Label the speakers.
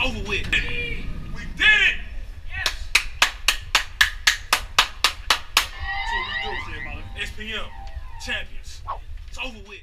Speaker 1: It's
Speaker 2: over with. We did it! Yes! That's what we do here, SPM, champions. It's over with.